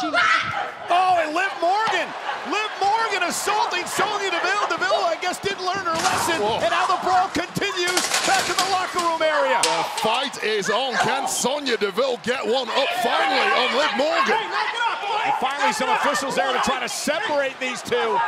She. Oh, and Liv Morgan. Liv Morgan assaulting Sonya Deville. Deville, I guess, didn't learn her lesson. Whoa. And now the brawl continues back in the locker room area. The fight is on. Can Sonya Deville get one up finally on Liv Morgan? And finally, some officials there to try to separate these two.